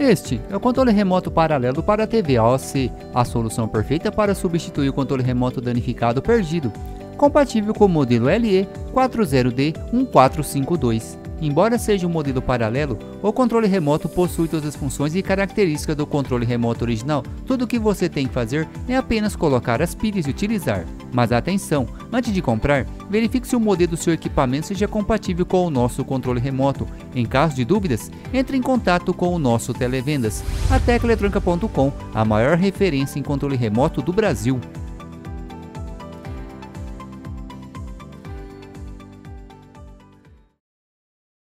Este é o controle remoto paralelo para a TV AOC, a solução perfeita para substituir o controle remoto danificado perdido, compatível com o modelo LE40D1452. Embora seja um modelo paralelo, o controle remoto possui todas as funções e características do controle remoto original. Tudo o que você tem que fazer é apenas colocar as pilhas e utilizar. Mas atenção, antes de comprar, verifique se o modelo do seu equipamento seja compatível com o nosso controle remoto. Em caso de dúvidas, entre em contato com o nosso televendas. A Teclaeletrônica.com, a maior referência em controle remoto do Brasil.